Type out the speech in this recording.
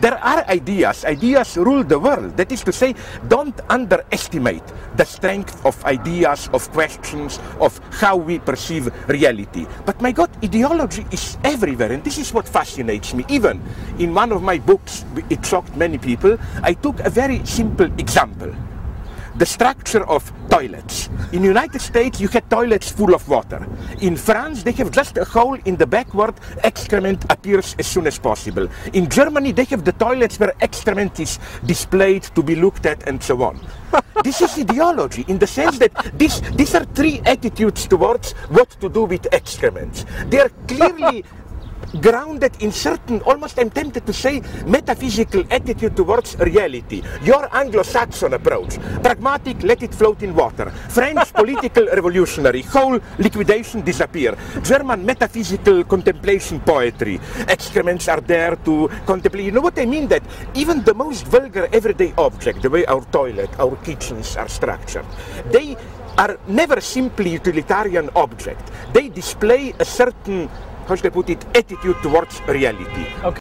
There are ideas. Ideas rule the world. That is to say, don't underestimate the strength of ideas, of questions, of how we perceive reality. But my God, ideology is everywhere, and this is what fascinates me. Even in one of my books, it shocked many people, I took a very simple example the structure of toilets. In United States, you have toilets full of water. In France, they have just a hole in the backward, excrement appears as soon as possible. In Germany, they have the toilets where excrement is displayed to be looked at and so on. this is ideology in the sense that this, these are three attitudes towards what to do with excrement. They are clearly grounded in certain, almost I'm tempted to say, metaphysical attitude towards reality. Your Anglo-Saxon approach, pragmatic, let it float in water. French, political, revolutionary, whole liquidation, disappear. German, metaphysical, contemplation, poetry. Excrements are there to contemplate. You know what I mean? That even the most vulgar everyday object, the way our toilet, our kitchens are structured, they are never simply utilitarian object. They display a certain how should I put it, attitude towards reality. Okay.